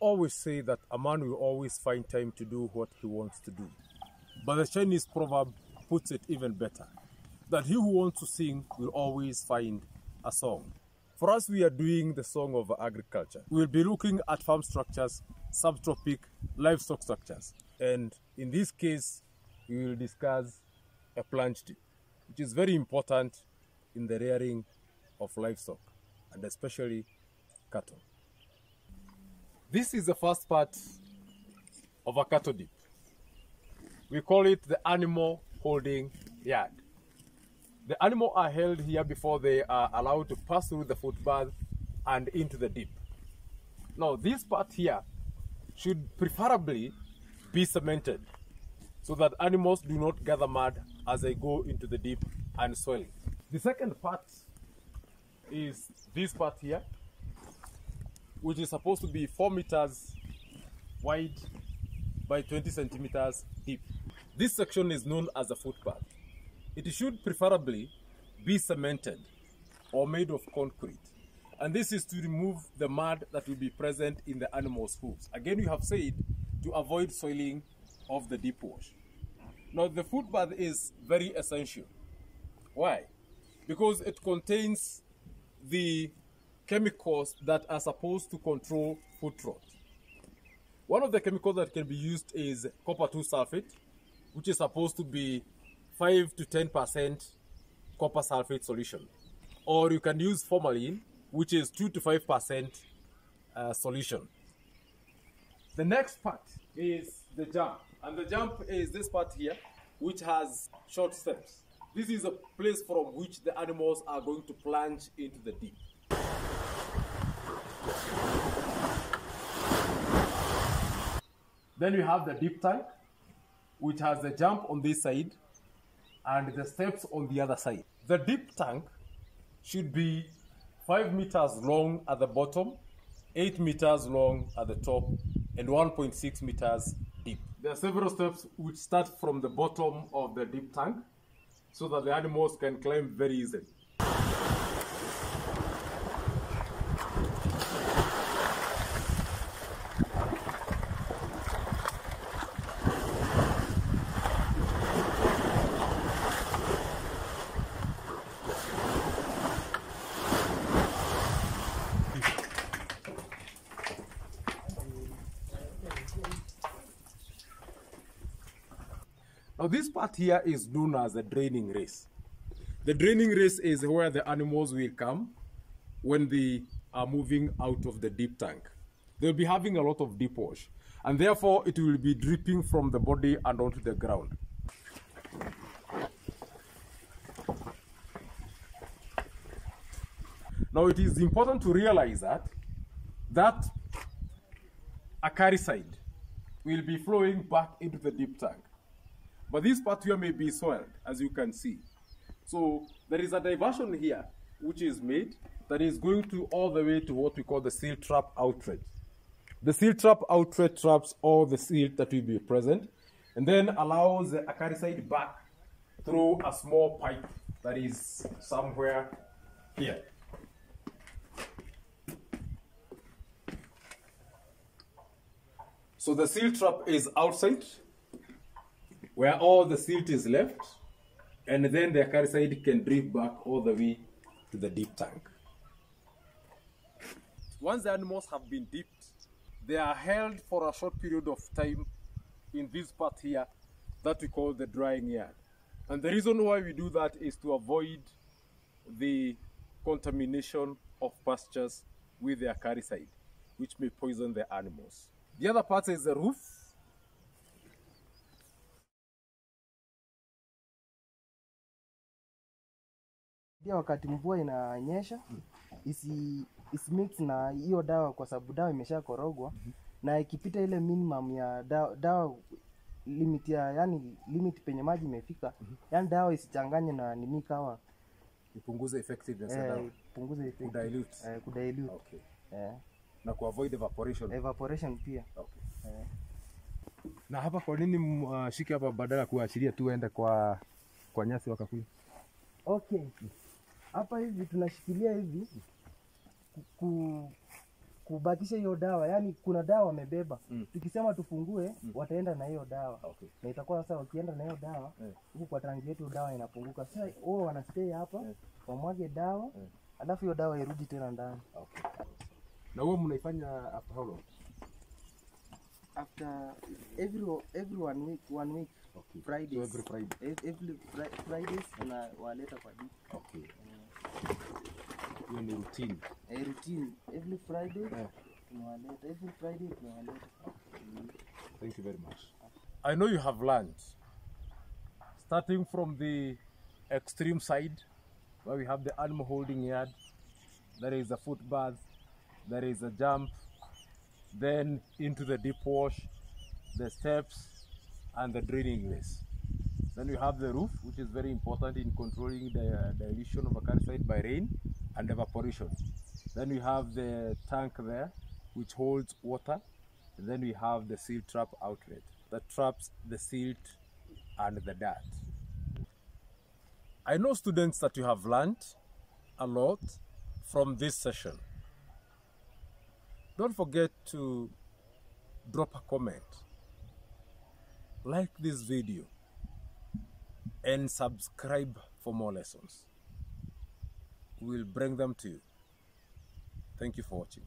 always say that a man will always find time to do what he wants to do. But the Chinese proverb puts it even better that he who wants to sing will always find a song. For us, we are doing the song of agriculture. We'll be looking at farm structures, subtropic livestock structures. And in this case, we will discuss a plunge which is very important in the rearing of livestock and especially cattle. This is the first part of a cattle dip. We call it the animal holding yard. The animal are held here before they are allowed to pass through the footbath and into the dip. Now, this part here should preferably be cemented so that animals do not gather mud as they go into the dip and swelling. The second part is this part here, which is supposed to be 4 meters wide by 20 centimeters deep. This section is known as a footbath. It should preferably be cemented or made of concrete. And this is to remove the mud that will be present in the animal's hooves. Again, we have said to avoid soiling of the dip wash. Now, the footbath is very essential. Why? Because it contains the chemicals that are supposed to control foot rot. One of the chemicals that can be used is copper 2 sulfate, which is supposed to be 5 to 10% copper sulfate solution. Or you can use formalin, which is 2 to 5% uh, solution. The next part is the jump. And the jump is this part here, which has short steps. This is a place from which the animals are going to plunge into the deep. Then we have the dip tank, which has the jump on this side and the steps on the other side. The dip tank should be 5 meters long at the bottom, 8 meters long at the top, and 1.6 meters deep. There are several steps which start from the bottom of the dip tank so that the animals can climb very easily. Now, this part here is known as the draining race. The draining race is where the animals will come when they are moving out of the dip tank. They'll be having a lot of dip wash, and therefore it will be dripping from the body and onto the ground. Now, it is important to realize that that acaricide will be flowing back into the dip tank. But this part here may be soiled, as you can see. So there is a diversion here, which is made, that is going to all the way to what we call the silt trap outlet. The silt trap outlet traps all the silt that will be present, and then allows the acaricide back through a small pipe that is somewhere here. So the silt trap is outside, where all the silt is left, and then the acaricide can drift back all the way to the dip tank. Once the animals have been dipped, they are held for a short period of time in this part here that we call the drying yard. And the reason why we do that is to avoid the contamination of pastures with the acaricide, which may poison the animals. The other part is the roof, pia wakati mvua inanyesha isi isimix na hiyo dawa kwa sababu dawa imesha korogwa na ikipita ile minimum ya dawa, dawa limit ya yani limit penye maji imefika yani dawa isichanganye na nini kawa ipunguze effectiveness ya dawa. eh, punguze effect. Kudilute. eh, kudilute Okay. eh, Na ku avoid evaporation. evaporation pia Okay. eh. Na hapa kwa nini mshike hapa badala ya kuachilia tu ende kwa kwa nyasi wakakula? Okay, hapa hivi tunashikilia hivi ku- ku, kubakisha hiyo dawa yaani kuna dawa wamebeba Mm. tukisema tufungue wataenda na hiyo dawa Okay. na itakuwa sasa wakienda na hiyo dawa huku yeah. kwa tangi yetu dawa inapunguka sasa wao wanastay hapa yeah. wamwage dawa yeah. alafu hiyo dawa irudi tena ndani Okay. Na huwa mnaifanya after how long? after every every one week one week Okay. Fridays. So every Friday. ev- every Fri- Fridays tunawaleta kwa dip. Okay. Hiyo ni routine. eh, routine every Friday tunawaleta every Friday tunawaleta Thank you very much. I know you have learned, starting from the extreme side, where we have the animal holding yard, there is a footbath, there is a jump, then into the dip wash, the steps, and the draining race. Then we have the roof, which is very important in controlling the dilution of a acaricide by rain and evaporation. Then we have the tank there, which holds water. And then we have the silt trap outlet that traps the silt and the dirt. I know students that you have learned a lot from this session. Don't forget to drop a comment, like this video, and subscribe for more lessons. We will bring them to you. Thank you for watching.